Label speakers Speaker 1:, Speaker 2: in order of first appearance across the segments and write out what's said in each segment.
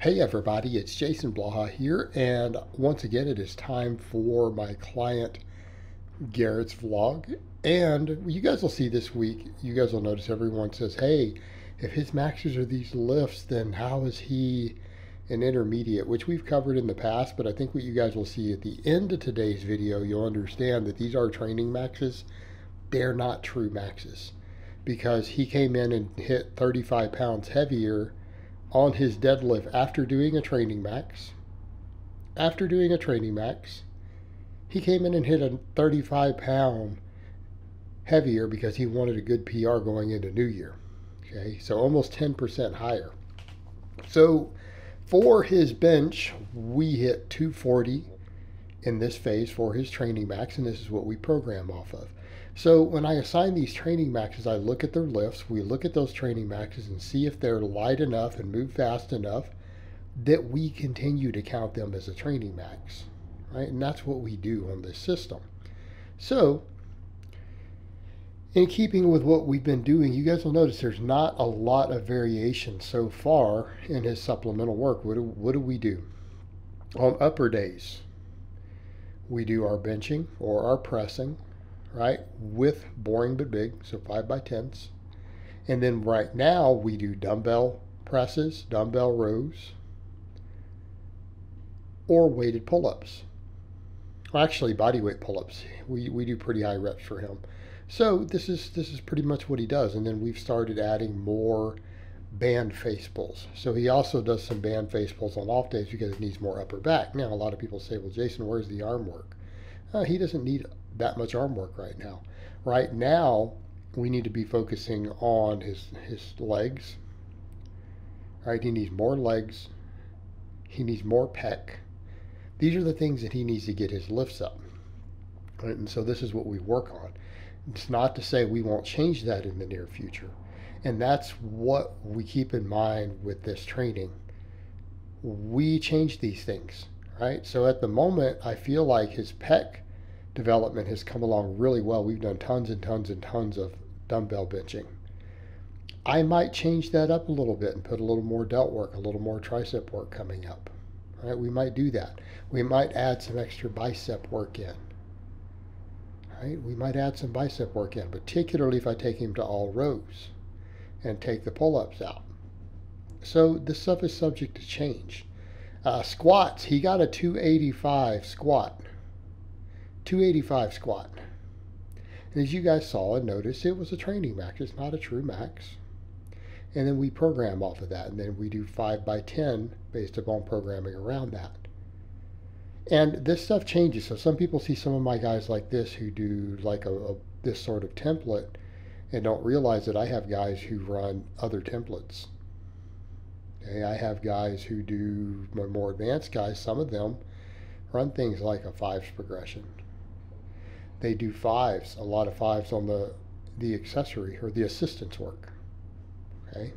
Speaker 1: Hey everybody, it's Jason Blaha here, and once again it is time for my client Garrett's vlog. And you guys will see this week, you guys will notice everyone says, hey, if his maxes are these lifts, then how is he an intermediate, which we've covered in the past, but I think what you guys will see at the end of today's video, you'll understand that these are training maxes. They're not true maxes because he came in and hit 35 pounds heavier on his deadlift after doing a training max. After doing a training max, he came in and hit a 35 pound heavier because he wanted a good PR going into New Year. Okay, so almost 10% higher. So for his bench, we hit 240 in this phase for his training max, and this is what we program off of. So when I assign these training maxes, I look at their lifts, we look at those training maxes and see if they're light enough and move fast enough that we continue to count them as a training max, right? And that's what we do on this system. So in keeping with what we've been doing, you guys will notice there's not a lot of variation so far in his supplemental work. What do, what do we do? On upper days, we do our benching or our pressing right, with boring but big, so 5 by 10s. And then right now we do dumbbell presses, dumbbell rows, or weighted pull-ups. Well, actually, body weight pull-ups. We, we do pretty high reps for him. So this is this is pretty much what he does. And then we've started adding more band face pulls. So he also does some band face pulls on off days because he needs more upper back. Now, a lot of people say, well, Jason, where's the arm work? Uh, he doesn't need that much arm work right now. Right now, we need to be focusing on his his legs. Right, he needs more legs. He needs more pec. These are the things that he needs to get his lifts up. Right? And so this is what we work on. It's not to say we won't change that in the near future. And that's what we keep in mind with this training. We change these things, right? So at the moment, I feel like his pec development has come along really well. We've done tons and tons and tons of dumbbell benching. I might change that up a little bit and put a little more delt work, a little more tricep work coming up. Right? We might do that. We might add some extra bicep work in. Right? We might add some bicep work in, particularly if I take him to all rows and take the pull-ups out. So this stuff is subject to change. Uh, squats, he got a 285 squat 285 squat. And as you guys saw and noticed, it was a training max. It's not a true max. And then we program off of that. And then we do 5 by 10 based upon programming around that. And this stuff changes. So some people see some of my guys like this who do like a, a this sort of template and don't realize that I have guys who run other templates. Okay, I have guys who do more advanced guys. Some of them run things like a fives progression they do fives, a lot of fives on the, the accessory or the assistance work. Okay?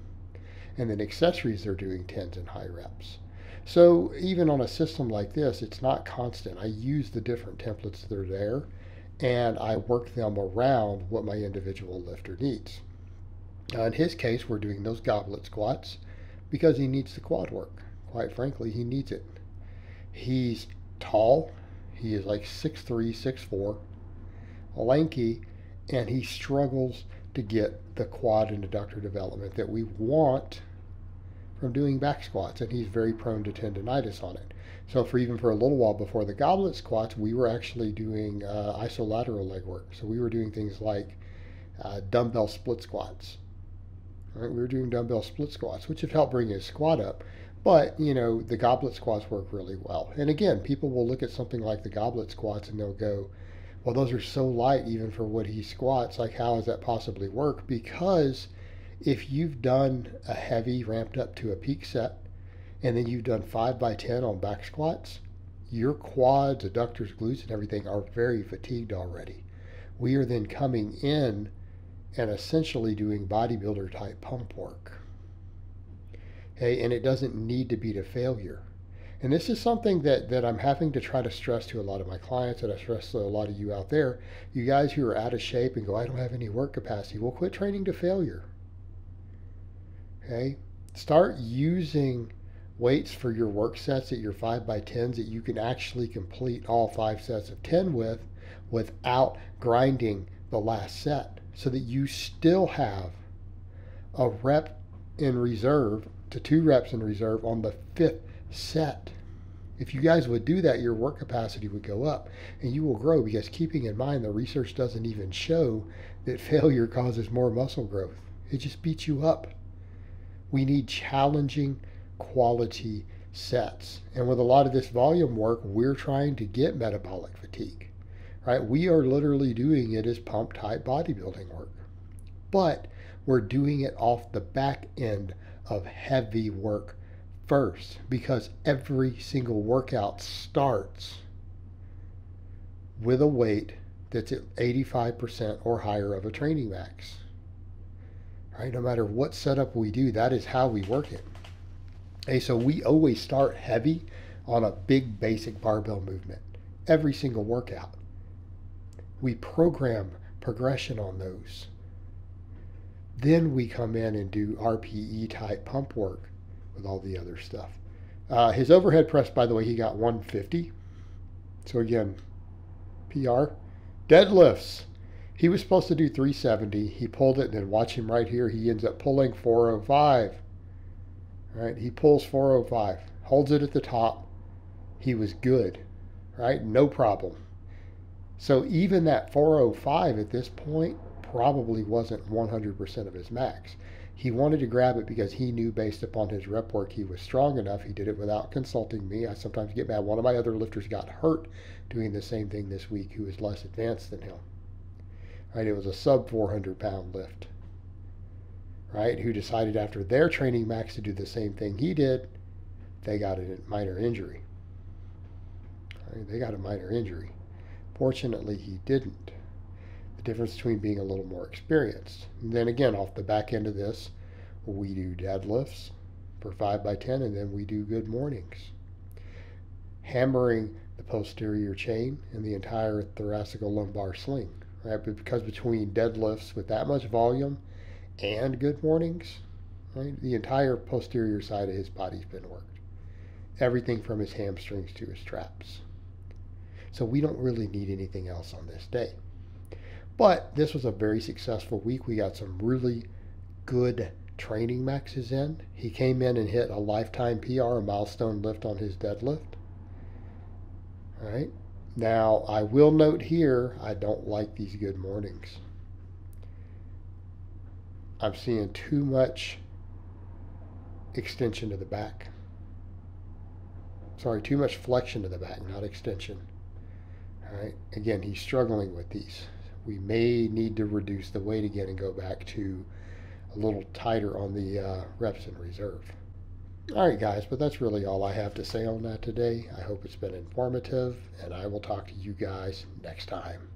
Speaker 1: And then accessories, they're doing tens and high reps. So even on a system like this, it's not constant. I use the different templates that are there and I work them around what my individual lifter needs. Now in his case, we're doing those goblet squats because he needs the quad work. Quite frankly, he needs it. He's tall. He is like 6'3", 6'4", lanky, and he struggles to get the quad and adductor development that we want from doing back squats, and he's very prone to tendonitis on it. So for even for a little while before the goblet squats, we were actually doing uh, isolateral leg work. So we were doing things like uh, dumbbell split squats. Right? We were doing dumbbell split squats, which have helped bring his squat up. But, you know, the goblet squats work really well. And again, people will look at something like the goblet squats and they'll go, well, those are so light even for what he squats. Like, how does that possibly work? Because if you've done a heavy ramped up to a peak set, and then you've done five by 10 on back squats, your quads, adductors, glutes, and everything are very fatigued already. We are then coming in and essentially doing bodybuilder type pump work. Okay, and it doesn't need to be to failure. And this is something that, that I'm having to try to stress to a lot of my clients and I stress to a lot of you out there. You guys who are out of shape and go, I don't have any work capacity. Well, quit training to failure. Okay? Start using weights for your work sets at your 5 by 10s that you can actually complete all five sets of 10 with without grinding the last set so that you still have a rep in reserve to two reps in reserve on the fifth set. If you guys would do that, your work capacity would go up and you will grow because keeping in mind the research doesn't even show that failure causes more muscle growth. It just beats you up. We need challenging quality sets. And with a lot of this volume work, we're trying to get metabolic fatigue. Right? We are literally doing it as pump type bodybuilding work. But we're doing it off the back end of heavy work first because every single workout starts with a weight that's at 85% or higher of a training max. Right? No matter what setup we do, that is how we work it. Okay, so we always start heavy on a big basic barbell movement every single workout. We program progression on those. Then we come in and do RPE type pump work with all the other stuff. Uh, his overhead press, by the way, he got 150. So again, PR. Deadlifts. He was supposed to do 370. He pulled it, and then watch him right here. He ends up pulling 405. Right? He pulls 405, holds it at the top. He was good. Right? No problem. So even that 405 at this point probably wasn't 100% of his max. He wanted to grab it because he knew based upon his rep work he was strong enough. He did it without consulting me. I sometimes get mad. One of my other lifters got hurt doing the same thing this week who was less advanced than him. Right? It was a sub 400 pound lift. Right? Who decided after their training max to do the same thing he did, they got a minor injury. Right? They got a minor injury. Fortunately, he didn't difference between being a little more experienced. And then again, off the back end of this, we do deadlifts for 5 by 10 and then we do good mornings. Hammering the posterior chain and the entire thoracico-lumbar sling, right? Because between deadlifts with that much volume and good mornings, right, the entire posterior side of his body's been worked. Everything from his hamstrings to his traps. So we don't really need anything else on this day. But this was a very successful week. We got some really good training maxes in. He came in and hit a lifetime PR, a milestone lift on his deadlift. All right. Now, I will note here, I don't like these good mornings. I'm seeing too much extension to the back. Sorry, too much flexion to the back, not extension. All right. Again, he's struggling with these we may need to reduce the weight again and go back to a little tighter on the uh, reps in reserve. All right, guys, but that's really all I have to say on that today. I hope it's been informative, and I will talk to you guys next time.